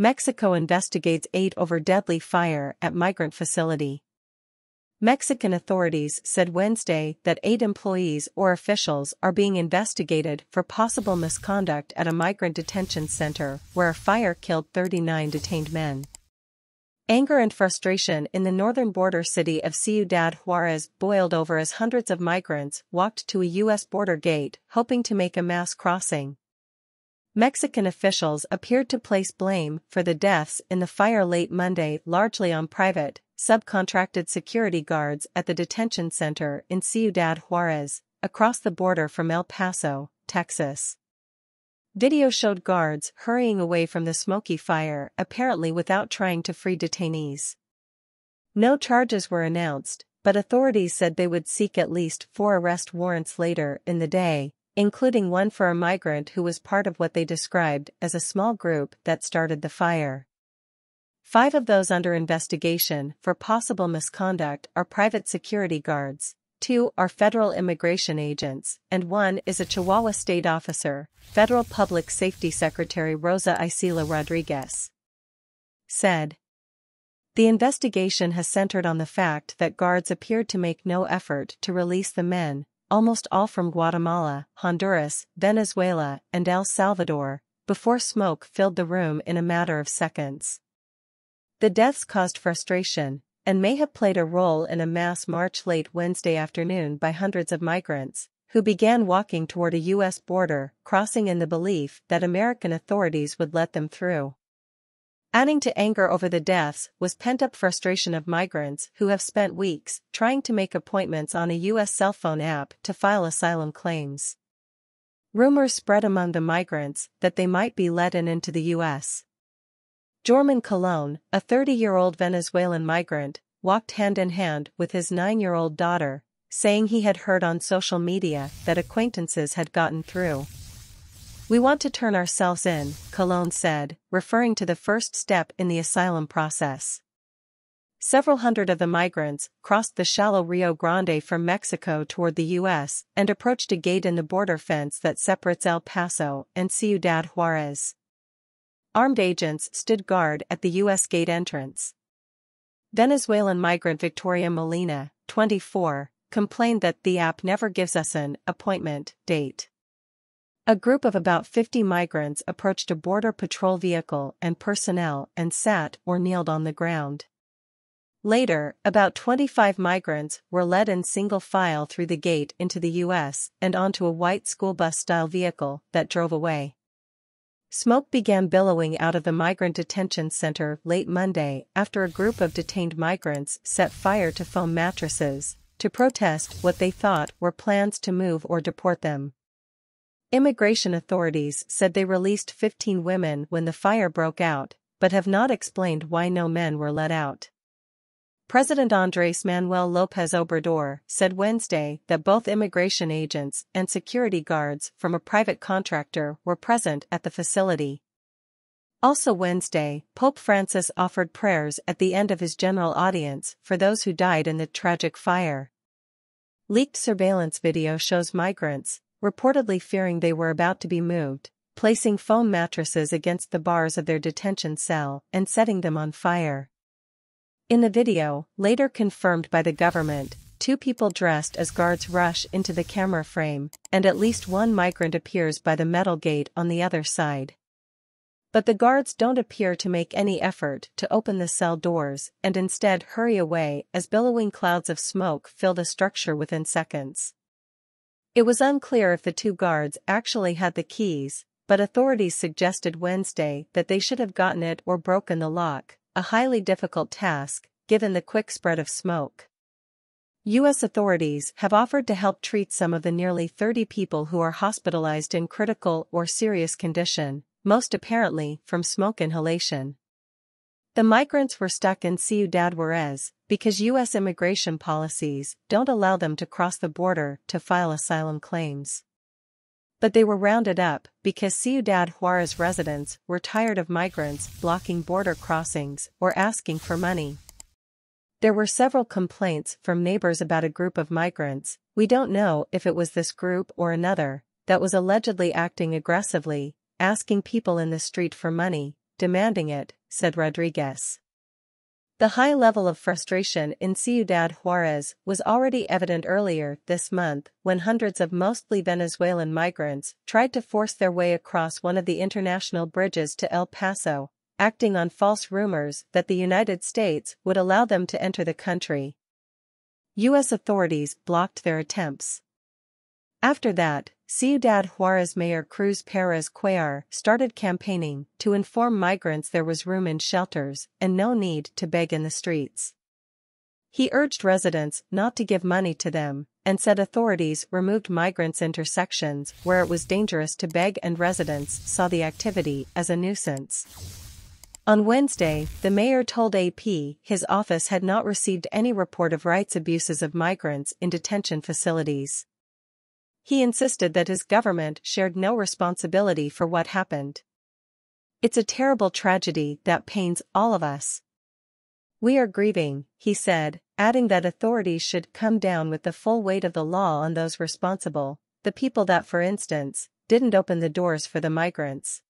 Mexico investigates aid over deadly fire at migrant facility. Mexican authorities said Wednesday that eight employees or officials are being investigated for possible misconduct at a migrant detention center where a fire killed 39 detained men. Anger and frustration in the northern border city of Ciudad Juarez boiled over as hundreds of migrants walked to a U.S. border gate hoping to make a mass crossing. Mexican officials appeared to place blame for the deaths in the fire late Monday largely on private, subcontracted security guards at the detention center in Ciudad Juarez, across the border from El Paso, Texas. Video showed guards hurrying away from the smoky fire apparently without trying to free detainees. No charges were announced, but authorities said they would seek at least four arrest warrants later in the day, including one for a migrant who was part of what they described as a small group that started the fire. Five of those under investigation for possible misconduct are private security guards, two are federal immigration agents, and one is a Chihuahua state officer, Federal Public Safety Secretary Rosa Icela Rodriguez. Said. The investigation has centered on the fact that guards appeared to make no effort to release the men, almost all from Guatemala, Honduras, Venezuela, and El Salvador, before smoke filled the room in a matter of seconds. The deaths caused frustration, and may have played a role in a mass march late Wednesday afternoon by hundreds of migrants, who began walking toward a U.S. border, crossing in the belief that American authorities would let them through. Adding to anger over the deaths was pent-up frustration of migrants who have spent weeks trying to make appointments on a U.S. cell phone app to file asylum claims. Rumors spread among the migrants that they might be let in into the U.S. Jorman Colon, a 30-year-old Venezuelan migrant, walked hand-in-hand with his nine-year-old daughter, saying he had heard on social media that acquaintances had gotten through. We want to turn ourselves in, Colon said, referring to the first step in the asylum process. Several hundred of the migrants crossed the shallow Rio Grande from Mexico toward the U.S. and approached a gate in the border fence that separates El Paso and Ciudad Juarez. Armed agents stood guard at the U.S. gate entrance. Venezuelan migrant Victoria Molina, 24, complained that the app never gives us an appointment date. A group of about 50 migrants approached a border patrol vehicle and personnel and sat or kneeled on the ground. Later, about 25 migrants were led in single file through the gate into the U.S. and onto a white school bus style vehicle that drove away. Smoke began billowing out of the migrant detention center late Monday after a group of detained migrants set fire to foam mattresses to protest what they thought were plans to move or deport them. Immigration authorities said they released 15 women when the fire broke out, but have not explained why no men were let out. President Andres Manuel Lopez Obrador said Wednesday that both immigration agents and security guards from a private contractor were present at the facility. Also Wednesday, Pope Francis offered prayers at the end of his general audience for those who died in the tragic fire. Leaked surveillance video shows migrants, reportedly fearing they were about to be moved, placing foam mattresses against the bars of their detention cell and setting them on fire. In the video, later confirmed by the government, two people dressed as guards rush into the camera frame, and at least one migrant appears by the metal gate on the other side. But the guards don't appear to make any effort to open the cell doors and instead hurry away as billowing clouds of smoke fill the structure within seconds. It was unclear if the two guards actually had the keys, but authorities suggested Wednesday that they should have gotten it or broken the lock, a highly difficult task, given the quick spread of smoke. U.S. authorities have offered to help treat some of the nearly 30 people who are hospitalized in critical or serious condition, most apparently from smoke inhalation. The migrants were stuck in Ciudad Juarez because U.S. immigration policies don't allow them to cross the border to file asylum claims. But they were rounded up because Ciudad Juarez residents were tired of migrants blocking border crossings or asking for money. There were several complaints from neighbors about a group of migrants, we don't know if it was this group or another, that was allegedly acting aggressively, asking people in the street for money, demanding it, said Rodriguez. The high level of frustration in Ciudad Juarez was already evident earlier this month when hundreds of mostly Venezuelan migrants tried to force their way across one of the international bridges to El Paso, acting on false rumors that the United States would allow them to enter the country. U.S. authorities blocked their attempts. After that, Ciudad Juarez Mayor Cruz Perez Cuellar started campaigning to inform migrants there was room in shelters and no need to beg in the streets. He urged residents not to give money to them and said authorities removed migrants' intersections where it was dangerous to beg and residents saw the activity as a nuisance. On Wednesday, the mayor told AP his office had not received any report of rights abuses of migrants in detention facilities. He insisted that his government shared no responsibility for what happened. It's a terrible tragedy that pains all of us. We are grieving, he said, adding that authorities should come down with the full weight of the law on those responsible, the people that for instance, didn't open the doors for the migrants.